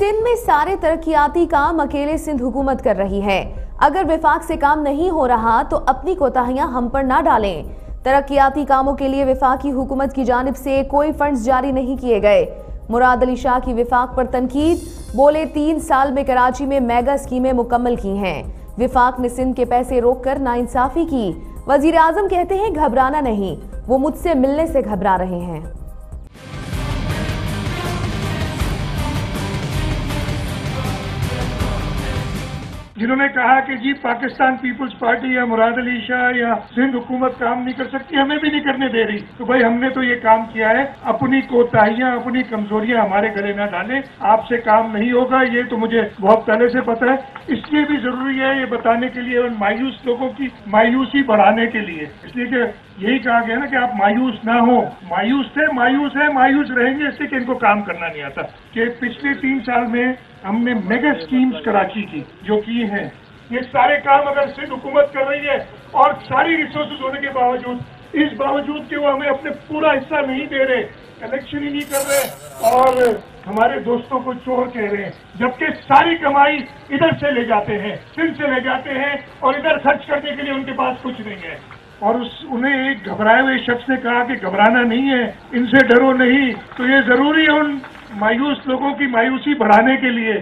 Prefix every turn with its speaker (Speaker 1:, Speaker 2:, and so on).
Speaker 1: सिंध में सारे तरक्याती काम अकेले सिंध हुकूमत कर रही है। अगर विफाक से काम नहीं हो रहा तो अपनी कोताहियाँ हम पर ना डालें। तरक्याती कामों के लिए विफाकी हुकूमत की जानब से कोई फंड्स जारी नहीं किए गए। मुराद अली शाह की विफाक पर तनकीद, बोले तीन साल में कराची में मेगा स्कीमें मुकम्मल की हैं। विफाक ने सिंध के पैसे रोककर नाइंसाफी की। वज़ीर आज़म कहते हैं, घबराना नहीं, वो मुझसे मिलने से घबरा रहे हैं।
Speaker 2: जिन्होंने कहा कि जी, पाकिस्तान पीपुल्स पार्टी या मुराद अली शाह या सिंध हुकूमत काम नहीं कर सकती, हमें भी नहीं करने दे रही। तो भाई, हमने तो ये काम किया है, अपनी कोताहियाँ, अपनी कमजोरियाँ हमारे गले ना डाले। आपसे काम नहीं होगा, ये तो मुझे बहुत पहले से पता है। इसलिए भी ज़रूरी है ये बताने के लिए और मायूस लोगों की मायूसी बढ़ाने के लिए। इसलिए यही कहा गया ना कि आप मायूस ना हो। मायूस थे, मायूस है, मायूस रहेंगे, इसलिए कि इनको काम करना नहीं आता। कि पिछले तीन साल में हमने मेगा स्कीम्स कराची की, जो की हैं। ये सारे काम अगर सिंध हुकूमत कर रही है, और सारी रिसोर्सेज होने के बावजूद, इस बावजूद कि वो हमें अपने पूरा हिस्सा नहीं दे रहे कलेक्शन ही नहीं कर रहे, और हमारे दोस्तों को चोर कह रहे हैं, जबकि सारी कमाई इधर से ले जाते हैं, सिंध से ले जाते हैं, और इधर खर्च करने के लिए उनके पास कुछ नहीं है। और उस, उन्हें एक घबराए हुए शख्स ने कहा कि घबराना नहीं है, इनसे डरो नहीं। तो ये ज़रूरी है उन मायूस लोगों की मायूसी बढ़ाने के लिए।